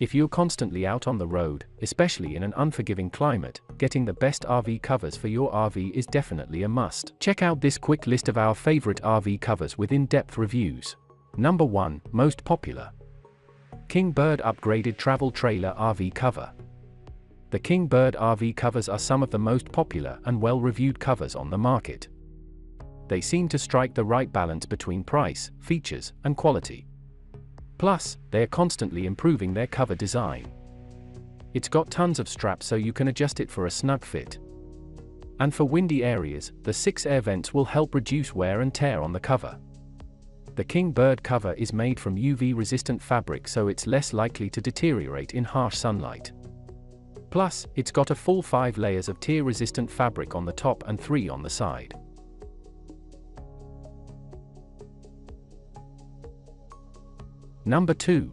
If you're constantly out on the road, especially in an unforgiving climate, getting the best RV covers for your RV is definitely a must. Check out this quick list of our favorite RV covers with in-depth reviews. Number 1, Most Popular. King Bird Upgraded Travel Trailer RV Cover. The King Bird RV covers are some of the most popular and well-reviewed covers on the market. They seem to strike the right balance between price, features, and quality. Plus, they are constantly improving their cover design. It's got tons of straps so you can adjust it for a snug fit. And for windy areas, the six air vents will help reduce wear and tear on the cover. The Kingbird cover is made from UV-resistant fabric so it's less likely to deteriorate in harsh sunlight. Plus, it's got a full 5 layers of tear-resistant fabric on the top and 3 on the side. Number 2.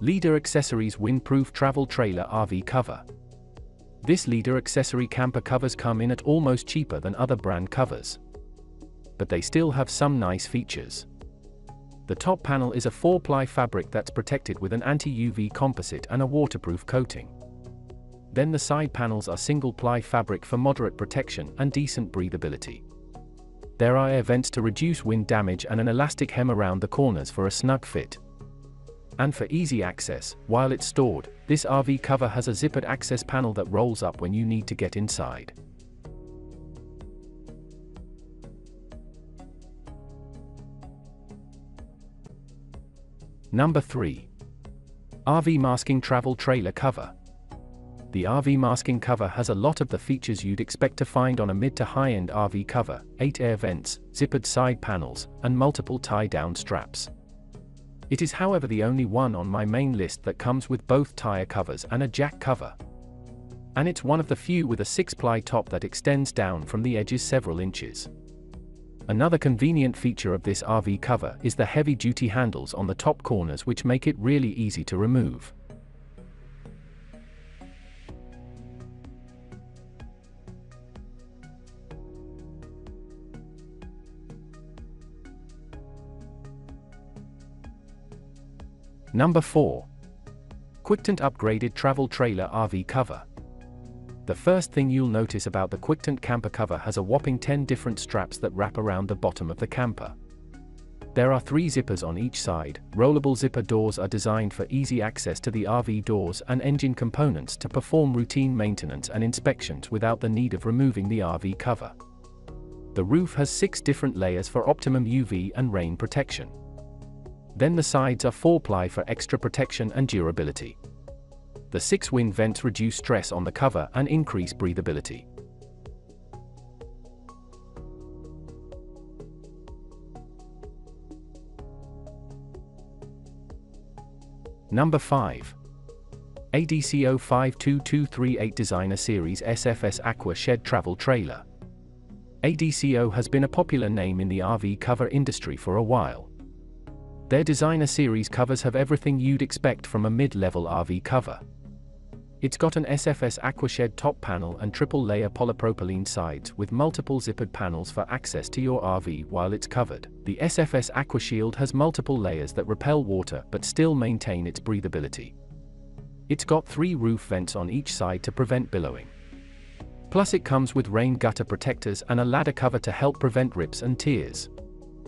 Leader Accessories Windproof Travel Trailer RV Cover. This Leader accessory camper covers come in at almost cheaper than other brand covers. But they still have some nice features. The top panel is a 4-ply fabric that's protected with an anti-UV composite and a waterproof coating. Then the side panels are single-ply fabric for moderate protection and decent breathability. There are air vents to reduce wind damage and an elastic hem around the corners for a snug fit. And for easy access, while it's stored, this RV cover has a zippered access panel that rolls up when you need to get inside. Number 3. RV Masking Travel Trailer Cover. The RV masking cover has a lot of the features you'd expect to find on a mid to high-end RV cover, 8 air vents, zippered side panels, and multiple tie-down straps. It is however the only one on my main list that comes with both tire covers and a jack cover. And it's one of the few with a 6-ply top that extends down from the edges several inches. Another convenient feature of this RV cover is the heavy-duty handles on the top corners which make it really easy to remove. Number 4. Quictent Upgraded Travel Trailer RV Cover. The first thing you'll notice about the Quictent camper cover has a whopping 10 different straps that wrap around the bottom of the camper. There are three zippers on each side, rollable zipper doors are designed for easy access to the RV doors and engine components to perform routine maintenance and inspections without the need of removing the RV cover. The roof has six different layers for optimum UV and rain protection. Then the sides are 4-ply for extra protection and durability. The 6 wind vents reduce stress on the cover and increase breathability. Number 5. ADCO 52238 Designer Series SFS Aqua Shed Travel Trailer. ADCO has been a popular name in the RV cover industry for a while. Their designer series covers have everything you'd expect from a mid-level RV cover. It's got an SFS Aquashed top panel and triple-layer polypropylene sides with multiple zippered panels for access to your RV while it's covered. The SFS AquaShield has multiple layers that repel water but still maintain its breathability. It's got three roof vents on each side to prevent billowing. Plus it comes with rain gutter protectors and a ladder cover to help prevent rips and tears.